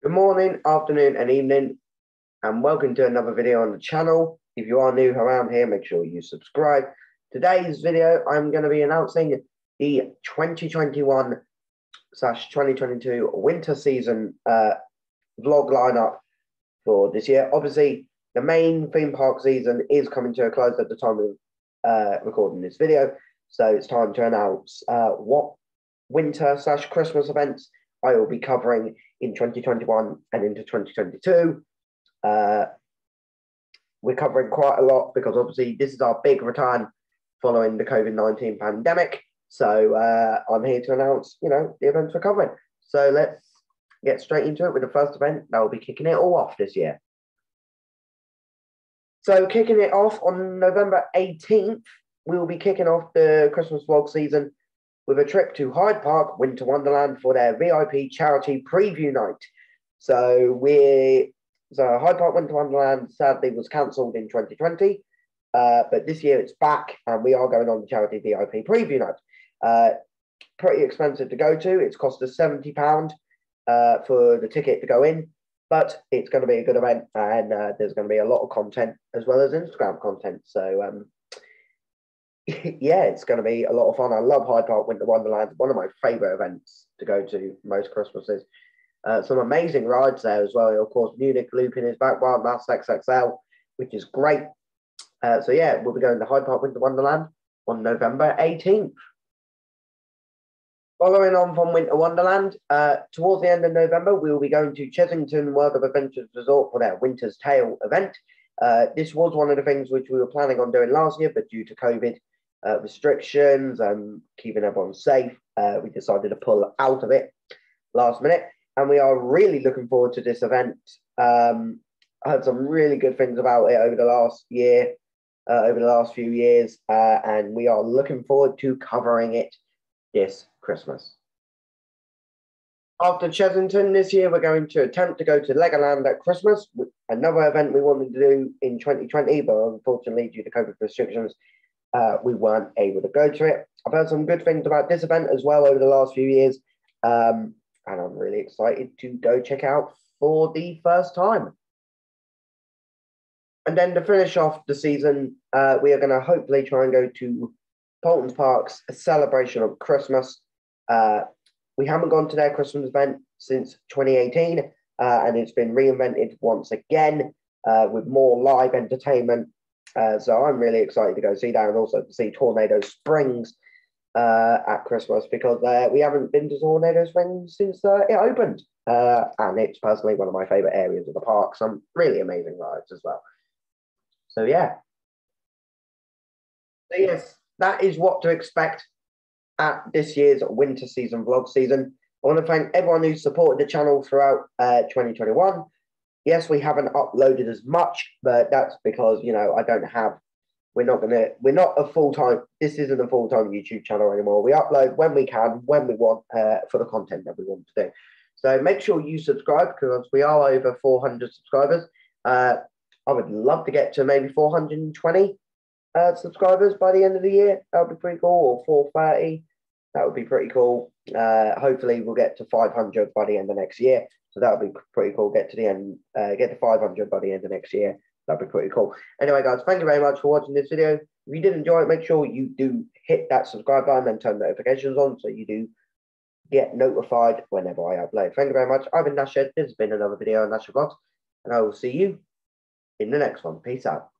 Good morning, afternoon, and evening, and welcome to another video on the channel. If you are new around here, make sure you subscribe. Today's video, I'm going to be announcing the 2021 slash 2022 winter season uh, vlog lineup for this year. Obviously, the main theme park season is coming to a close at the time of uh, recording this video, so it's time to announce uh, what winter slash Christmas events I will be covering in 2021 and into 2022. Uh, we're covering quite a lot because obviously this is our big return following the COVID 19 pandemic. So uh, I'm here to announce, you know, the events we're covering. So let's get straight into it with the first event that will be kicking it all off this year. So kicking it off on November 18th, we will be kicking off the Christmas vlog season with a trip to Hyde Park Winter Wonderland for their VIP charity preview night. So we so Hyde Park Winter Wonderland sadly was cancelled in 2020, uh, but this year it's back and we are going on the charity VIP preview night. Uh, pretty expensive to go to. It's cost us seventy pound uh, for the ticket to go in, but it's going to be a good event and uh, there's going to be a lot of content as well as Instagram content. So um, yeah, it's going to be a lot of fun. I love Hyde Park Winter Wonderland. One of my favourite events to go to most Christmases. Uh, some amazing rides there as well. Of course, Munich Looping is back, Wild Mouse XXL, which is great. Uh, so yeah, we'll be going to Hyde Park Winter Wonderland on November 18th. Following on from Winter Wonderland, uh, towards the end of November, we will be going to Chessington World of Adventures Resort for their Winter's Tale event. Uh, this was one of the things which we were planning on doing last year, but due to COVID, uh, restrictions and keeping everyone safe, uh, we decided to pull out of it last minute. And we are really looking forward to this event. Um, I heard some really good things about it over the last year, uh, over the last few years, uh, and we are looking forward to covering it this Christmas. After Chessington this year, we're going to attempt to go to Legoland at Christmas, another event we wanted to do in 2020, but unfortunately, due to COVID restrictions, uh, we weren't able to go to it. I've heard some good things about this event as well over the last few years, um, and I'm really excited to go check out for the first time. And then to finish off the season, uh, we are going to hopefully try and go to Paultons Park's celebration of Christmas. Uh, we haven't gone to their Christmas event since 2018, uh, and it's been reinvented once again uh, with more live entertainment uh, so I'm really excited to go see that and also to see Tornado Springs uh, at Christmas because uh, we haven't been to Tornado Springs since uh, it opened. Uh, and it's personally one of my favorite areas of the park. Some really amazing rides as well. So, yeah. So, yes, that is what to expect at this year's winter season vlog season. I want to thank everyone who supported the channel throughout uh, 2021. Yes, we haven't uploaded as much, but that's because you know I don't have. We're not gonna. We're not a full time. This isn't a full time YouTube channel anymore. We upload when we can, when we want, uh, for the content that we want to do. So make sure you subscribe because we are over 400 subscribers. Uh, I would love to get to maybe 420 uh, subscribers by the end of the year. That would be pretty cool, or 430. That would be pretty cool. Uh, hopefully, we'll get to 500 by the end of next year. So that would be pretty cool. Get to the end, uh, get to 500 by the end of next year. That'd be pretty cool. Anyway, guys, thank you very much for watching this video. If you did enjoy it, make sure you do hit that subscribe button and turn notifications on so you do get notified whenever I upload. Thank you very much. I've been Nasher. This has been another video on Nasher Vlogs, and I will see you in the next one. Peace out.